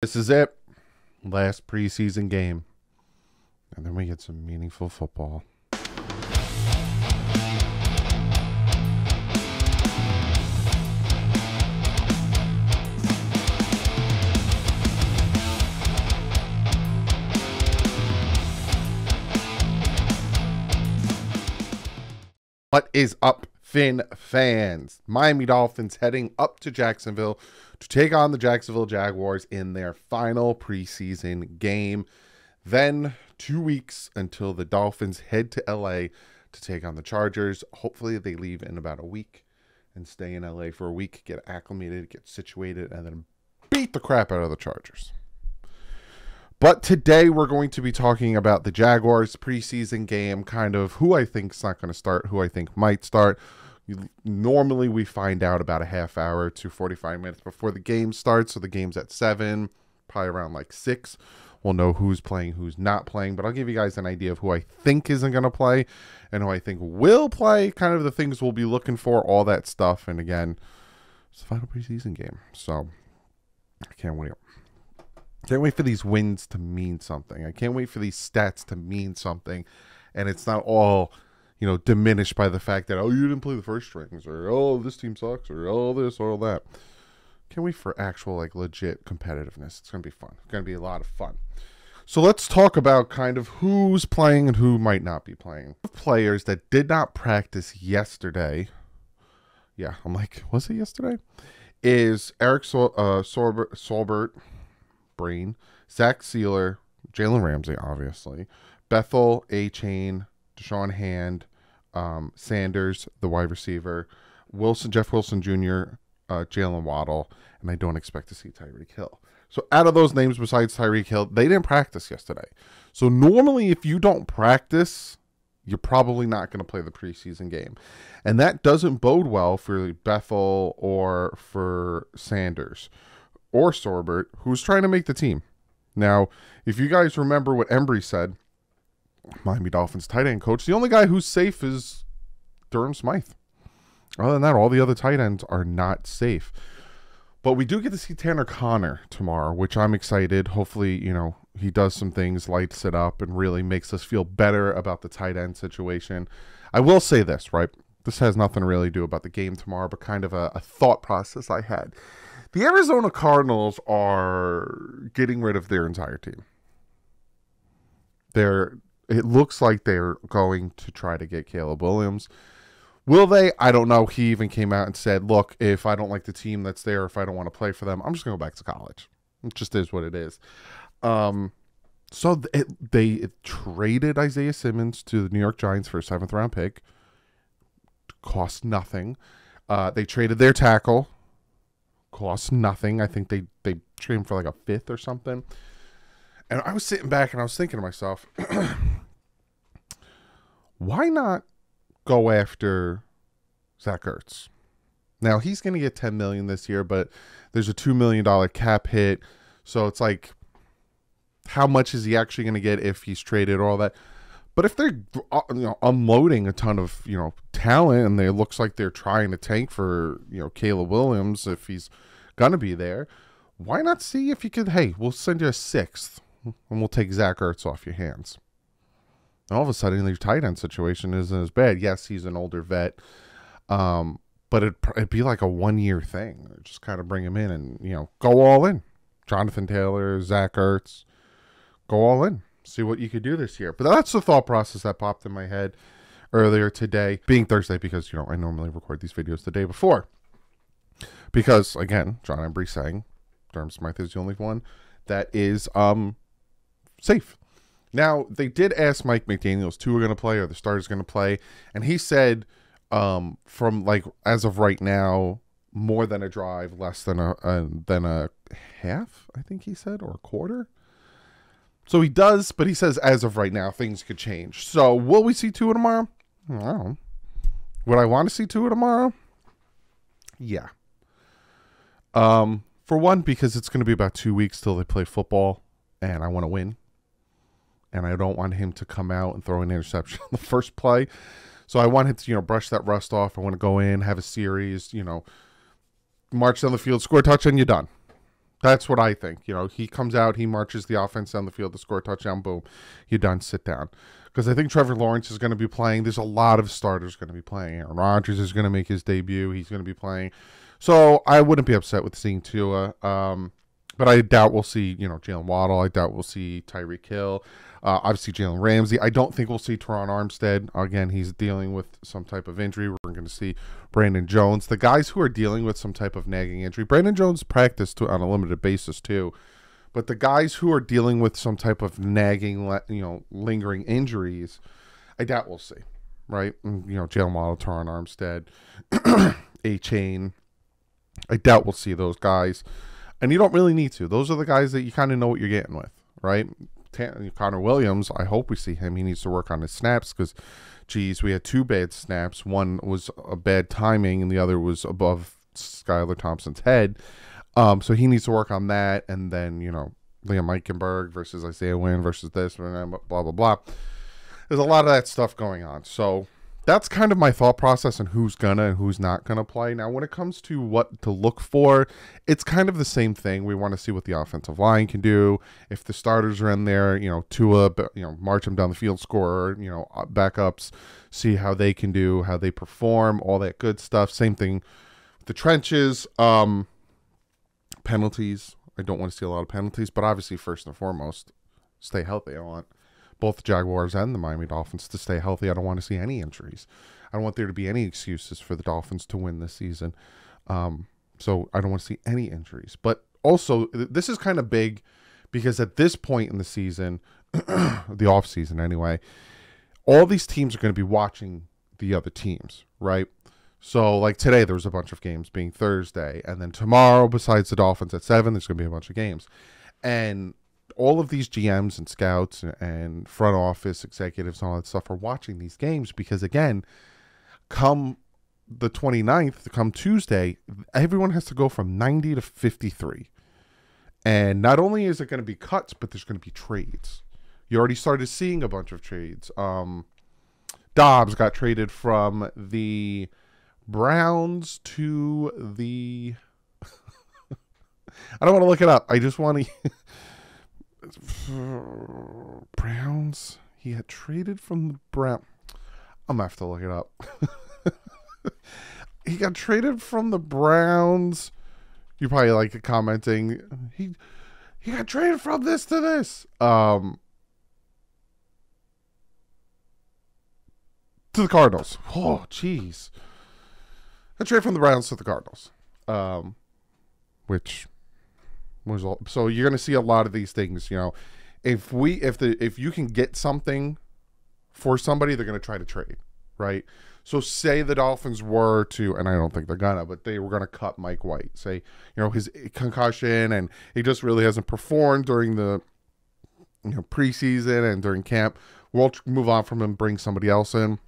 This is it. Last preseason game. And then we get some meaningful football. What is up, Fin fans? Miami Dolphins heading up to Jacksonville to take on the Jacksonville Jaguars in their final preseason game. Then, two weeks until the Dolphins head to LA to take on the Chargers. Hopefully, they leave in about a week and stay in LA for a week, get acclimated, get situated, and then beat the crap out of the Chargers. But today we're going to be talking about the Jaguars preseason game, kind of who I think is not going to start, who I think might start. Normally we find out about a half hour to 45 minutes before the game starts. So the game's at 7, probably around like 6. We'll know who's playing, who's not playing. But I'll give you guys an idea of who I think isn't going to play and who I think will play, kind of the things we'll be looking for, all that stuff. And again, it's the final preseason game. So I can't wait. Can't wait for these wins to mean something. I can't wait for these stats to mean something. And it's not all, you know, diminished by the fact that, oh, you didn't play the first strings, or oh, this team sucks, or oh, this, or all that. Can't wait for actual, like, legit competitiveness. It's going to be fun. It's going to be a lot of fun. So let's talk about kind of who's playing and who might not be playing. Players that did not practice yesterday. Yeah, I'm like, was it yesterday? Is Eric so- uh, Saubert, Solbert Brain, Zach Sieler, Jalen Ramsey, obviously, Bethel, Achane, Da'Shawn Hand, um, Sanders, the wide receiver, Wilson, Jeff Wilson Jr., uh, Jaylen Waddle, and I don't expect to see Tyreek Hill. So out of those names besides Tyreek Hill, they didn't practice yesterday. So normally, if you don't practice, you're probably not going to play the preseason game. And that doesn't bode well for Bethel or for Sanders or Saubert, who's trying to make the team. Now, if you guys remember what Embree said, Miami Dolphins tight end coach, the only guy who's safe is Durham Smythe. Other than that, all the other tight ends are not safe. But we do get to see Tanner Conner tomorrow, which I'm excited. Hopefully, you know, he does some things, lights it up, and really makes us feel better about the tight end situation. I will say this, right? This has nothing really to really do about the game tomorrow, but kind of a, a thought process I had. The Arizona Cardinals are getting rid of their entire team. They're it looks like they're going to try to get Caleb Williams. Will they? I don't know. He even came out and said, "Look, if I don't like the team that's there, if I don't want to play for them, I'm just going to go back to college." It just is what it is. Um, so it, they it traded Isaiah Simmons to the New York Giants for a seventh round pick. Cost nothing. Uh, they traded their tackle cost nothing. I think they they traded him for like a fifth or something. And I was sitting back and I was thinking to myself, why not go after Zach Ertz? Now he's going to get 10 million this year, but there's a 2 million dollar cap hit. So it's like how much is he actually going to get if he's traded or all that? But if they're uh, you know unloading a ton of you know talent and it looks like they're trying to tank for you know Caleb Williams if he's gonna be there, why not see if you could? Hey, we'll send you a sixth and we'll take Zach Ertz off your hands. And all of a sudden, your tight end situation isn't as bad. Yes, he's an older vet, um, but it'd, it'd be like a one year thing. Just kind of bring him in and you know go all in. Jonathan Taylor, Zach Ertz, go all in see what you could do this year. But that's the thought process that popped in my head earlier today, being Thursday, because, you know, I normally record these videos the day before. Because, again, Jon Embree saying Durham Smythe is the only one that is um safe. Now, they did ask Mike McDaniels, two are going to play or the starter's going to play. And he said, um, from like, as of right now, more than a drive, less than a, uh, than a half, I think he said, or a quarter. So he does, but he says as of right now, things could change. So will we see Tua tomorrow? I don't know. Would I want to see Tua tomorrow? Yeah. Um, for one, because it's going to be about two weeks till they play football, and I want to win, and I don't want him to come out and throw an interception on the first play. So I want him to, you know, brush that rust off. I want to go in, have a series, you know, march down the field, score a touchdown, you're done. That's what I think. You know, he comes out, he marches the offense down the field to score a touchdown, boom, you're done, sit down. Because I think Trevor Lawrence is going to be playing. There's a lot of starters going to be playing. Aaron Rodgers is going to make his debut. He's going to be playing. So I wouldn't be upset with seeing Tua. Um, but I doubt we'll see, you know, Jaylen Waddle. I doubt we'll see Tyreek Hill. Uh, obviously, Jalen Ramsey. I don't think we'll see Terron Armstead. Again, he's dealing with some type of injury. We're going to see Brandon Jones. The guys who are dealing with some type of nagging injury. Brandon Jones practiced on a limited basis, too. But the guys who are dealing with some type of nagging, you know, lingering injuries, I doubt we'll see. Right? You know, Jaylen Waddle, Terron Armstead, Achane. I doubt we'll see those guys and you don't really need to. Those are the guys that you kind of know what you're getting with, right? Connor Williams, I hope we see him. He needs to work on his snaps because, geez, we had two bad snaps. One was a bad timing, and the other was above Skylar Thompson's head. Um, so he needs to work on that. And then, you know, Liam Eichenberg versus Isaiah Wynn versus this, blah, blah, blah. There's a lot of that stuff going on. So that's kind of my thought process and who's gonna and who's not gonna play. Now, when it comes to what to look for, it's kind of the same thing. We want to see what the offensive line can do. If the starters are in there, you know, Tua, you know, march them down the field, score, you know, uh, backups, see how they can do, how they perform, all that good stuff. Same thing with the trenches. Um, penalties. I don't want to see a lot of penalties, but obviously, first and foremost, stay healthy. I want both the Jaguars and the Miami Dolphins to stay healthy. I don't want to see any injuries. I don't want there to be any excuses for the Dolphins to win this season. Um, so I don't want to see any injuries. But also, this is kind of big because at this point in the season, the off season anyway, all these teams are going to be watching the other teams, right? So, like today, there was a bunch of games being Thursday, and then tomorrow, besides the Dolphins at seven, there's going to be a bunch of games, and all of these GMs and scouts and front office executives and all that stuff are watching these games because again, come the 29th, come Tuesday, everyone has to go from 90 to 53. And not only is it going to be cuts, but there's going to be trades. You already started seeing a bunch of trades. Um, Dobbs got traded from the Browns to the. I don't want to look it up. I just want to. Browns. He had traded from the Brown. I'm gonna have to look it up. he got traded from the Browns. You probably like commenting. He he got traded from this to this. Um to the Cardinals. Oh, jeez. A trade from the Browns to the Cardinals. Um which result. So you're going to see a lot of these things. You know, if we if the if you can get something for somebody, they're going to try to trade, right? So say the Dolphins were to, and I don't think they're gonna, but they were gonna cut Mike White. Say, you know, his concussion and he just really hasn't performed during the you know preseason and during camp. We'll move on from him, bring somebody else in.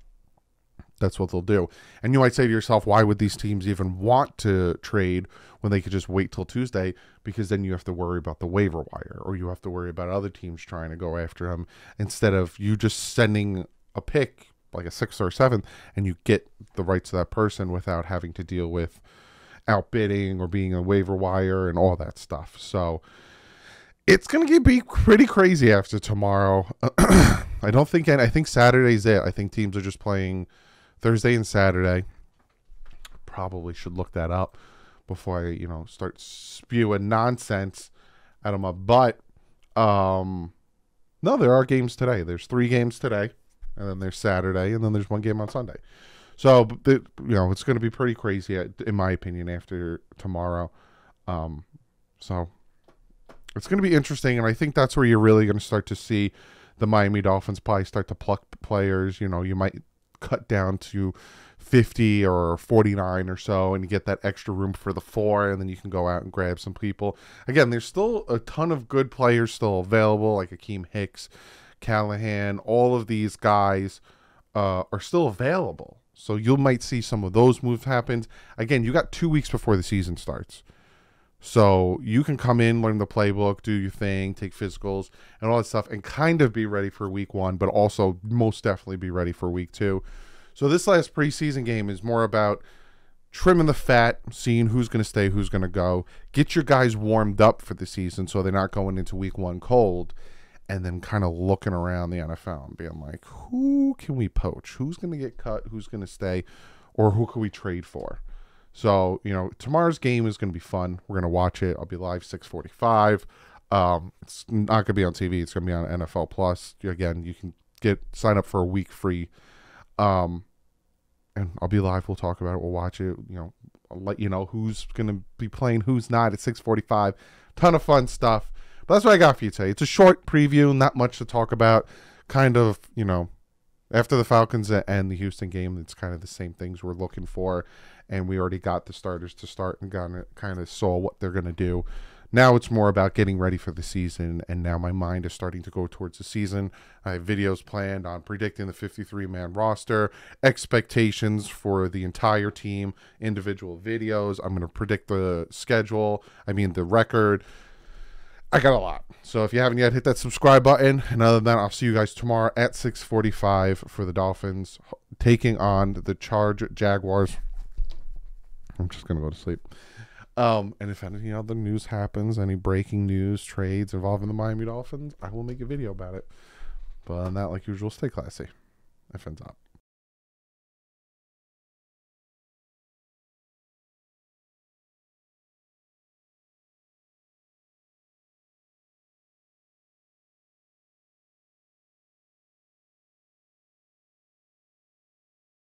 That's what they'll do. And you might say to yourself, why would these teams even want to trade when they could just wait till Tuesday? Because then you have to worry about the waiver wire or you have to worry about other teams trying to go after him instead of you just sending a pick like a sixth or seventh and you get the rights of that person without having to deal with outbidding or being a waiver wire and all that stuff. So it's going to be pretty crazy after tomorrow. I don't think, I think Saturday's it. I think teams are just playing Thursday and Saturday. Probably should look that up before I, you know, start spewing nonsense out of my butt. Um, no, there are games today. There's three games today, and then there's Saturday, and then there's one game on Sunday. So, you know, it's going to be pretty crazy, uh, in my opinion, after tomorrow. Um, so it's going to be interesting, and I think that's where you're really going to start to see the Miami Dolphins probably start to pluck players. You know, you might cut down to 50 or 49 or so and you get that extra room for the four and then you can go out and grab some people. Again there's still a ton of good players still available like Akiem Hicks Callahan all of these guys uh, are still available. So you might see some of those moves happen. Again you got two weeks before the season starts so you can come in, learn the playbook, do your thing, take physicals and all that stuff, and kind of be ready for week one, but also most definitely be ready for week two. So this last preseason game is more about trimming the fat, seeing who's going to stay, who's going to go. Get your guys warmed up for the season so they're not going into week one cold. And then kind of looking around the NFL and being like, who can we poach? Who's going to get cut? Who's going to stay? Or who can we trade for? So, you know, tomorrow's game is going to be fun. We're going to watch it. I'll be live 645. Um, it's not going to be on TV. It's going to be on NFL Plus. Again, you can get sign up for a week free. Um, and I'll be live. We'll talk about it. We'll watch it. You know, I'll let you know who's going to be playing, who's not at 645. Ton of fun stuff. But that's what I got for you today. It's a short preview, not much to talk about. Kind of, you know, after the Falcons and the Houston game, it's kind of the same things we're looking for. And we already got the starters to start and kind of saw what they're going to do. Now it's more about getting ready for the season, and now my mind is starting to go towards the season. I have videos planned on predicting the 53 man roster, expectations for the entire team, individual videos. I'm going to predict the schedule, I mean, the record. I got a lot. So if you haven't yet, hit that subscribe button. And other than that, I'll see you guys tomorrow at 645 for the Dolphins taking on the Charge Jaguars. I'm just going to go to sleep. Um, and if any other news happens, any breaking news, trades involving the Miami Dolphins, I will make a video about it. But on that, like usual, stay classy. F ends up.